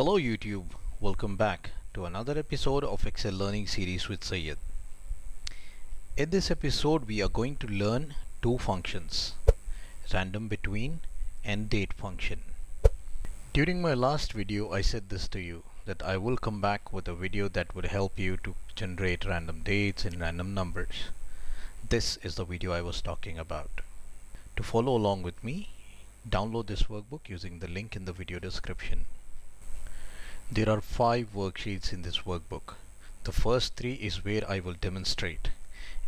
Hello YouTube, welcome back to another episode of Excel Learning Series with Syed. In this episode we are going to learn two functions, random between and date function. During my last video I said this to you that I will come back with a video that would help you to generate random dates and random numbers. This is the video I was talking about. To follow along with me, download this workbook using the link in the video description. There are five worksheets in this workbook. The first three is where I will demonstrate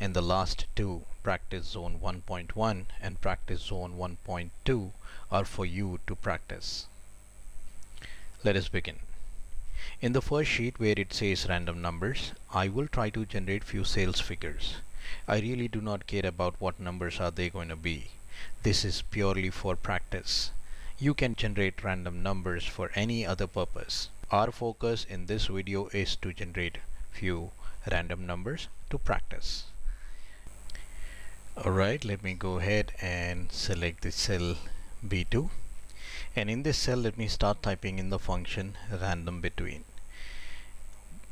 and the last two, practice zone 1.1 and practice zone 1.2 are for you to practice. Let us begin. In the first sheet where it says random numbers, I will try to generate few sales figures. I really do not care about what numbers are they going to be. This is purely for practice. You can generate random numbers for any other purpose. Our focus in this video is to generate few random numbers to practice. Alright, let me go ahead and select the cell B2 and in this cell let me start typing in the function random between.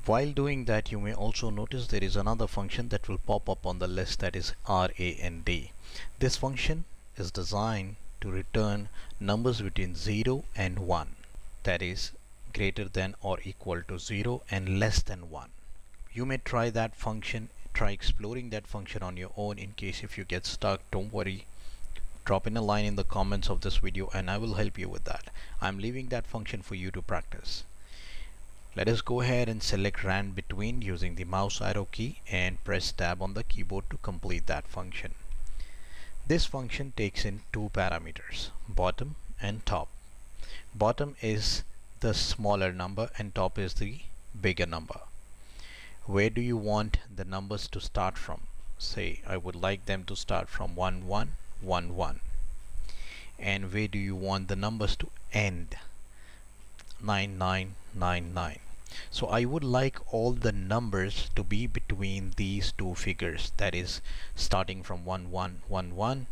While doing that you may also notice there is another function that will pop up on the list that is RAND. This function is designed to return numbers between 0 and 1 that is greater than or equal to 0 and less than 1. You may try that function, try exploring that function on your own in case if you get stuck, don't worry. Drop in a line in the comments of this video and I will help you with that. I'm leaving that function for you to practice. Let us go ahead and select rand between using the mouse arrow key and press tab on the keyboard to complete that function. This function takes in two parameters, bottom and top. Bottom is the smaller number and top is the bigger number. Where do you want the numbers to start from? Say I would like them to start from 1 1 1 1 and where do you want the numbers to end? 9999 so I would like all the numbers to be between these two figures. That is starting from 1111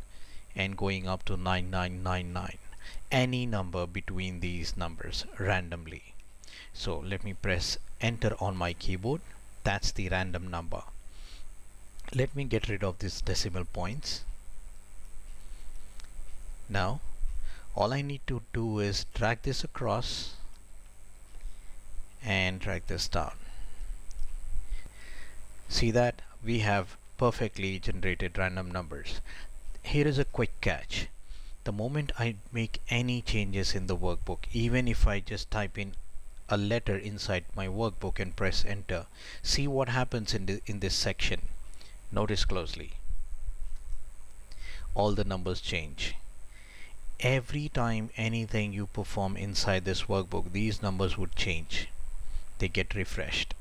and going up to 9999 any number between these numbers randomly. So let me press enter on my keyboard. That's the random number. Let me get rid of these decimal points. Now all I need to do is drag this across and drag this down. See that we have perfectly generated random numbers. Here is a quick catch the moment I make any changes in the workbook even if I just type in a letter inside my workbook and press enter see what happens in, the, in this section. Notice closely. All the numbers change. Every time anything you perform inside this workbook these numbers would change. They get refreshed.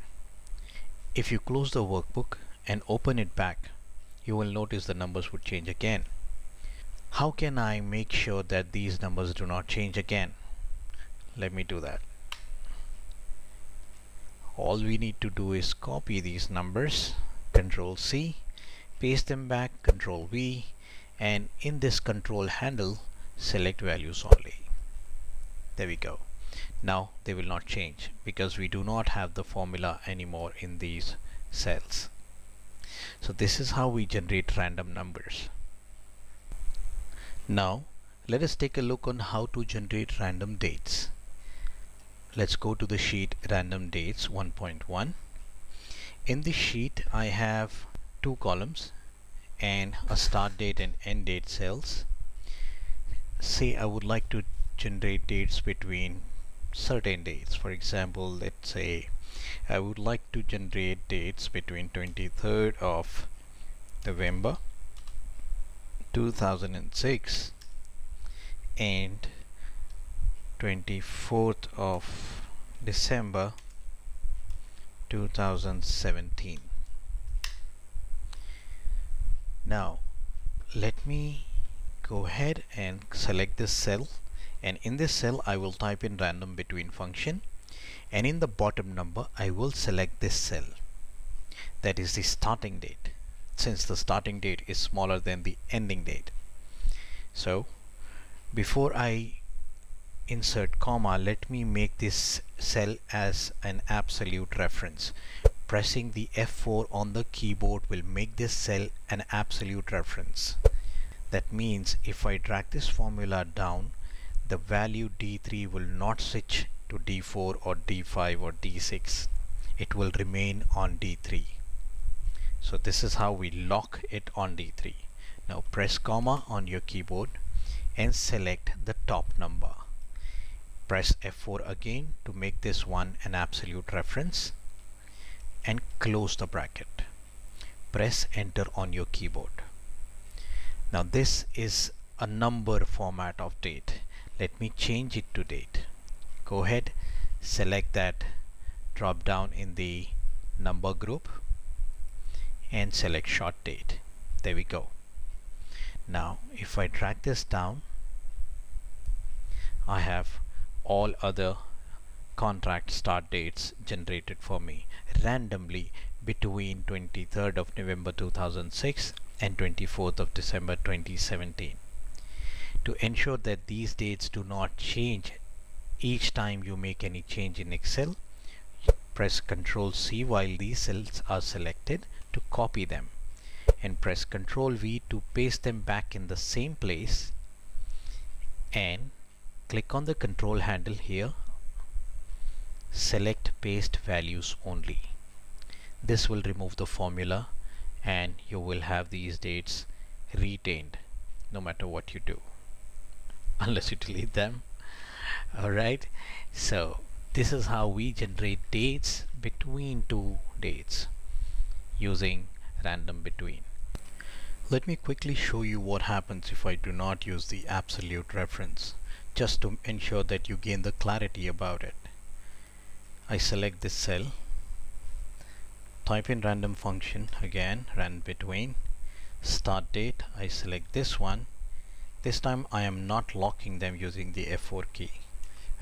If you close the workbook and open it back you will notice the numbers would change again how can I make sure that these numbers do not change again? Let me do that. All we need to do is copy these numbers control C paste them back control V and in this control handle select values only. There we go. Now they will not change because we do not have the formula anymore in these cells. So this is how we generate random numbers now let us take a look on how to generate random dates. Let's go to the sheet random dates 1.1. In this sheet I have two columns and a start date and end date cells. Say I would like to generate dates between certain dates. For example, let's say I would like to generate dates between 23rd of November 2006 and 24th of December 2017 now let me go ahead and select this cell and in this cell I will type in random between function and in the bottom number I will select this cell. That is the starting date since the starting date is smaller than the ending date. So before I insert comma let me make this cell as an absolute reference. Pressing the F4 on the keyboard will make this cell an absolute reference. That means if I drag this formula down the value D3 will not switch to D4 or D5 or D6 it will remain on D3 so this is how we lock it on D3 now press comma on your keyboard and select the top number. Press F4 again to make this one an absolute reference and close the bracket. Press enter on your keyboard. Now this is a number format of date. Let me change it to date. Go ahead select that drop down in the number group and select short date. There we go. Now if I drag this down I have all other contract start dates generated for me randomly between 23rd of November 2006 and 24th of December 2017 to ensure that these dates do not change each time you make any change in Excel press Ctrl C while these cells are selected to copy them and press Ctrl V to paste them back in the same place and click on the control handle here. Select paste values only. This will remove the formula and you will have these dates retained no matter what you do unless you delete them. Alright so this is how we generate dates between two dates using random between. Let me quickly show you what happens if I do not use the absolute reference just to ensure that you gain the clarity about it. I select this cell type in random function again rand between start date I select this one. This time I am not locking them using the F4 key.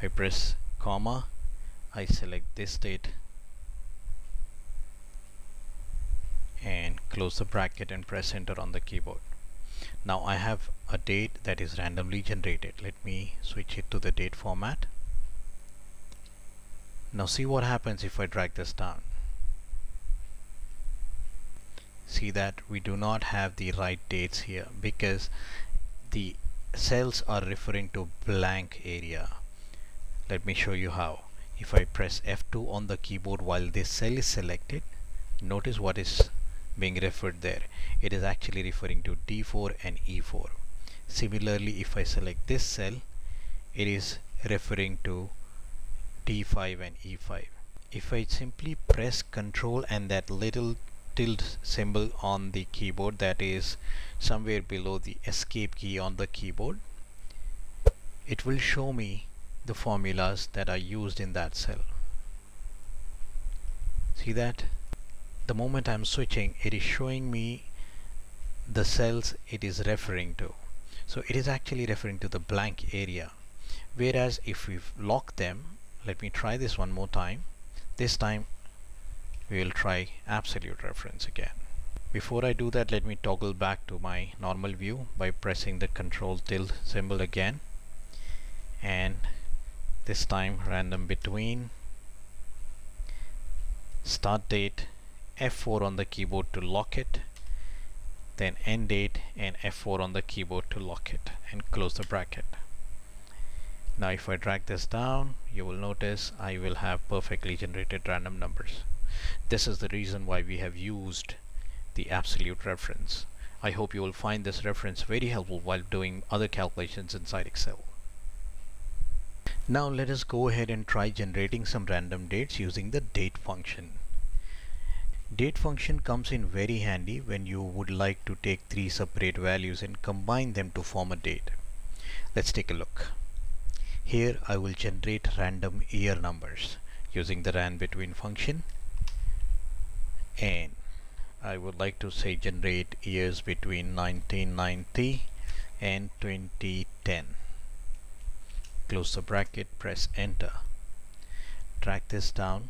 I press comma, I select this date and close the bracket and press enter on the keyboard. Now I have a date that is randomly generated. Let me switch it to the date format. Now see what happens if I drag this down. See that we do not have the right dates here because the cells are referring to blank area let me show you how if I press F2 on the keyboard while this cell is selected notice what is being referred there. It is actually referring to D4 and E4 similarly if I select this cell it is referring to D5 and E5 if I simply press control and that little tilde symbol on the keyboard that is somewhere below the escape key on the keyboard it will show me the formulas that are used in that cell. See that the moment I'm switching it is showing me the cells it is referring to. So it is actually referring to the blank area. Whereas if we lock them let me try this one more time. This time we will try absolute reference again. Before I do that let me toggle back to my normal view by pressing the control tilde symbol again. And this time random between start date F4 on the keyboard to lock it then end date and F4 on the keyboard to lock it and close the bracket now if I drag this down you will notice I will have perfectly generated random numbers this is the reason why we have used the absolute reference. I hope you will find this reference very helpful while doing other calculations inside Excel. Now let us go ahead and try generating some random dates using the date function. Date function comes in very handy when you would like to take three separate values and combine them to form a date. Let's take a look. Here I will generate random year numbers using the rand between function and I would like to say generate years between 1990 and 2010 close the bracket press enter drag this down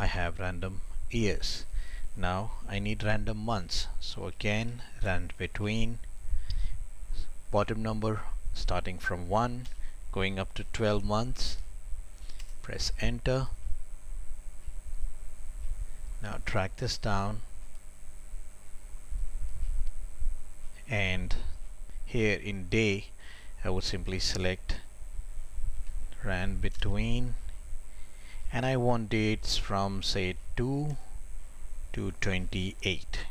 I have random years. Now I need random months. So again rand between. Bottom number starting from 1 going up to 12 months. Press enter. Now drag this down. And here in day I would simply select rand between and I want dates from say 2 to 28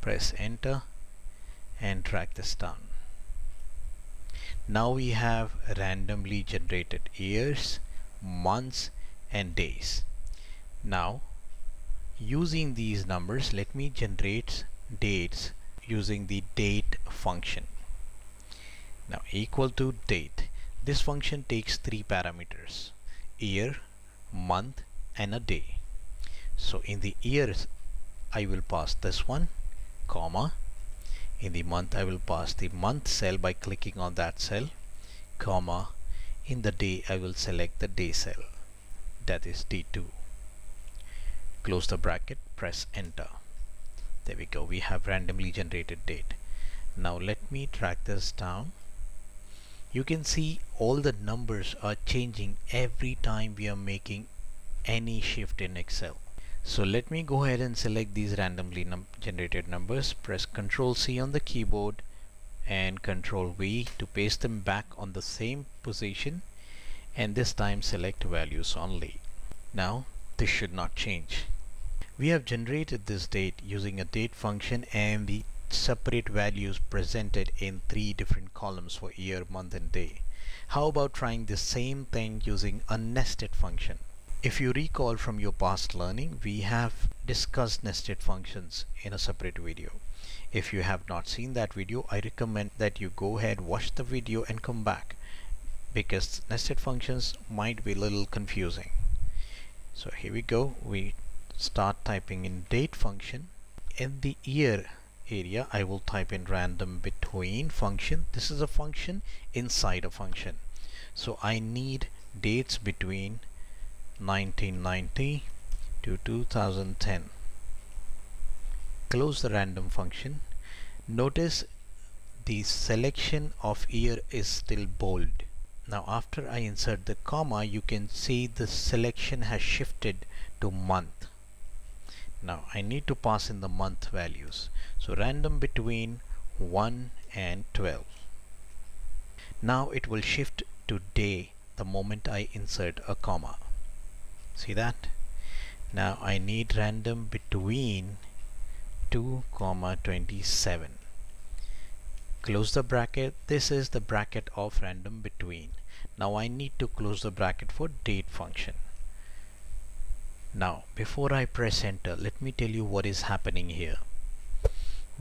press enter and drag this down. Now we have randomly generated years months and days. Now using these numbers let me generate dates using the date function. Now equal to date. This function takes three parameters year month and a day. So in the years I will pass this one comma. In the month I will pass the month cell by clicking on that cell comma. In the day I will select the day cell. That is D2 close the bracket press enter. There we go. We have randomly generated date. Now let me drag this down you can see all the numbers are changing every time we are making any shift in Excel. So let me go ahead and select these randomly num generated numbers. Press ctrl C on the keyboard and ctrl V to paste them back on the same position and this time select values only. Now this should not change. We have generated this date using a date function and the separate values presented in three different columns for year, month and day. How about trying the same thing using a nested function? If you recall from your past learning, we have discussed nested functions in a separate video. If you have not seen that video, I recommend that you go ahead, watch the video and come back because nested functions might be a little confusing. So here we go. We start typing in date function. In the year area I will type in random between function. This is a function inside a function. So I need dates between 1990 to 2010 close the random function. Notice the selection of year is still bold. Now after I insert the comma you can see the selection has shifted to month now I need to pass in the month values. So random between 1 and 12 now it will shift to day the moment I insert a comma. See that? Now I need random between 2 comma 27 close the bracket. This is the bracket of random between. Now I need to close the bracket for date function now before I press enter let me tell you what is happening here.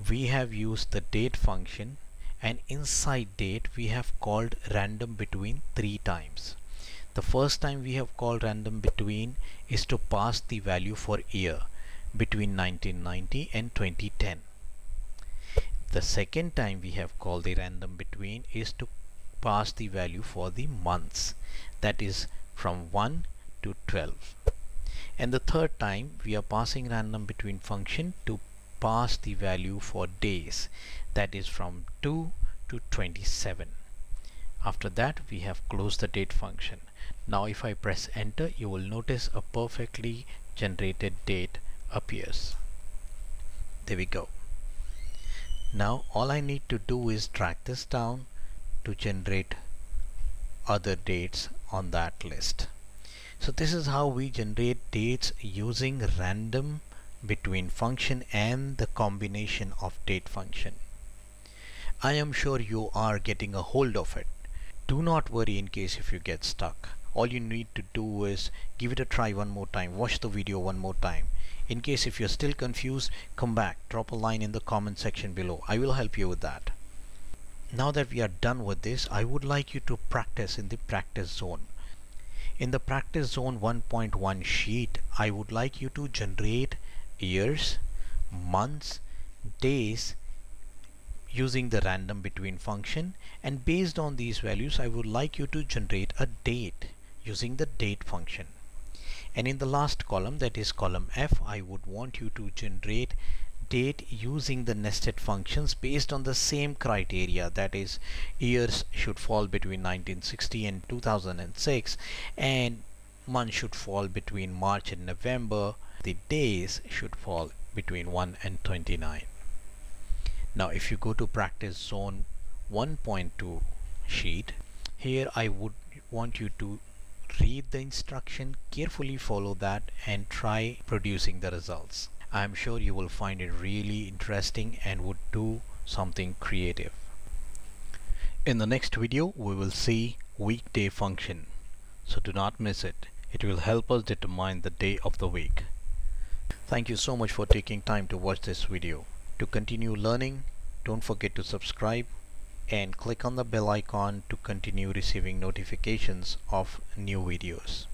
We have used the date function and inside date we have called random between three times. The first time we have called random between is to pass the value for year between 1990 and 2010. The second time we have called the random between is to pass the value for the months that is from 1 to 12 and the third time we are passing random between function to pass the value for days. That is from 2 to 27 after that we have closed the date function. Now if I press enter you will notice a perfectly generated date appears. There we go. Now all I need to do is drag this down to generate other dates on that list so this is how we generate dates using random between function and the combination of date function. I am sure you are getting a hold of it. Do not worry in case if you get stuck. All you need to do is give it a try one more time, watch the video one more time. In case if you're still confused, come back, drop a line in the comment section below. I will help you with that. Now that we are done with this, I would like you to practice in the practice zone. In the practice zone 1.1 sheet, I would like you to generate years, months, days using the random between function. And based on these values I would like you to generate a date using the date function. And in the last column that is column F I would want you to generate date using the nested functions based on the same criteria that is years should fall between 1960 and 2006 and month should fall between March and November. The days should fall between 1 and 29 now if you go to practice zone 1.2 sheet here I would want you to read the instruction carefully follow that and try producing the results I'm sure you will find it really interesting and would do something creative. In the next video we will see weekday function. So do not miss it. It will help us determine the day of the week. Thank you so much for taking time to watch this video. To continue learning, don't forget to subscribe and click on the bell icon to continue receiving notifications of new videos.